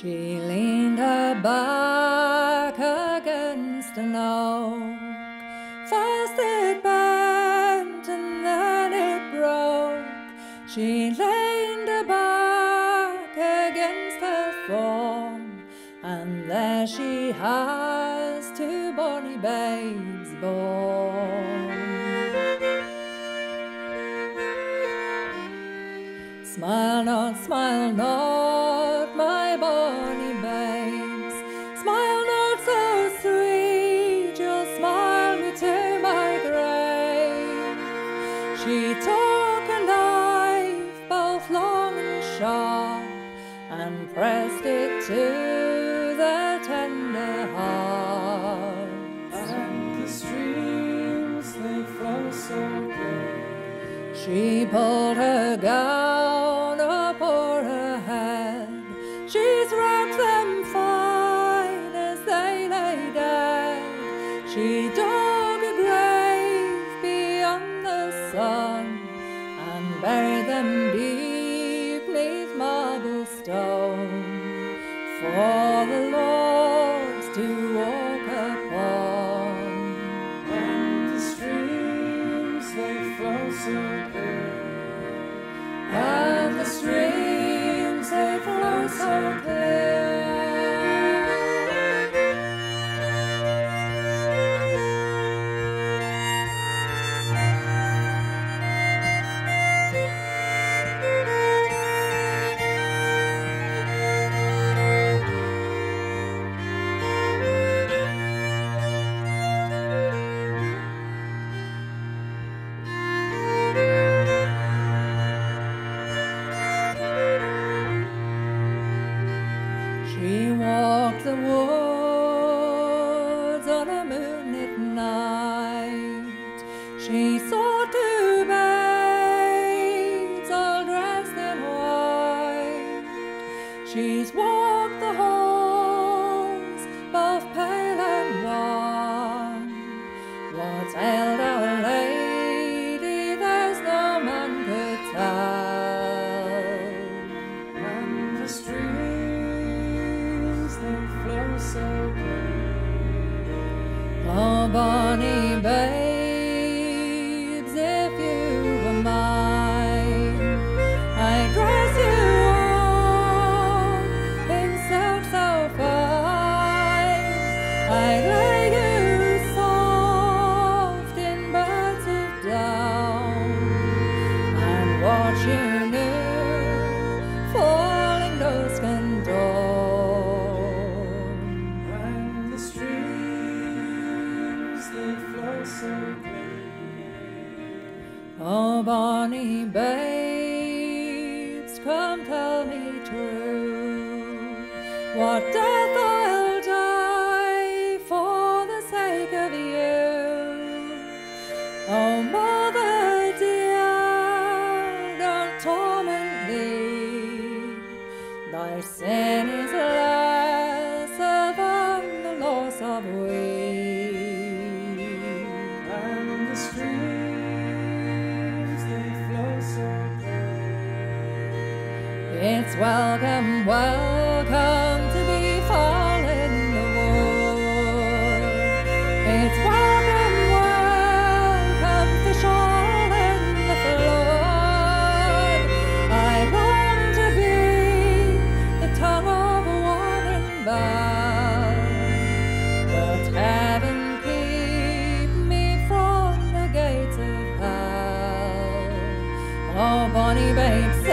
She leaned her back against an oak. First it bent and then it broke. She leaned her back against her thorn, and there she has two bonny babes born. Smile not, smile not, She took a knife, both long and sharp, and pressed it to the tender heart. And the streams they flow so clear. She pulled her gown up o'er her head. She's wrapped them fine as they lay dead. She buried them deep neath marble stone for the Lord to walk upon. And the streams they flow so clear. And the streams She walked the woods on a moonlit night. She saw two babes all dressed in white. She's walked the halls, both pale and wan. What's ailed our lady, there's no man could tell. The streams Bonny babes, if you were mine, I'd dress you up in silk so fine. I'd Oh, bonny babes, come tell me true. What death I'll die for the sake of you. Oh, mother dear, don't torment thee. Thy sin is lesser than the loss of we. It's welcome, welcome. money, babe.